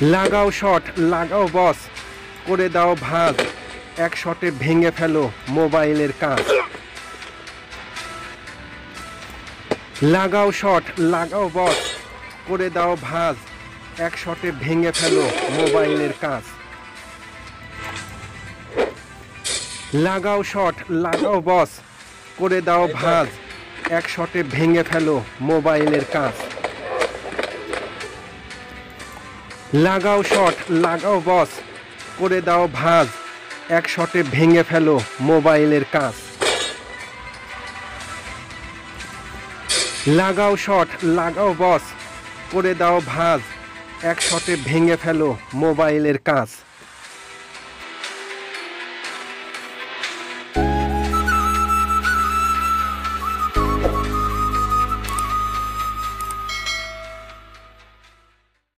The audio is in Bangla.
লাগাও শট, লাগাও বস, করে দাও ভাঁজ এক শটে ভেঙে ফেলো মোবাইলের কাজ। লাগাও শট, লাগাও বস, করে দাও ভাঁজ এক শটে ভেঙে ফেলো মোবাইলের কাজ। লাগাও শট, লাগাও বস, করে দাও ভাঁজ এক শটে ভেঙে ফেলো মোবাইলের কাজ। লাগাও শট, লাগাও বস, করে দাও ভাঁজ, এক শটে ভেঙে ফেলো মোবাইলের কাজ লাগাও শট, লাগাও বস, করে দাও ভাঁজ, এক শটে ভেঙে ফেলো মোবাইলের কাজ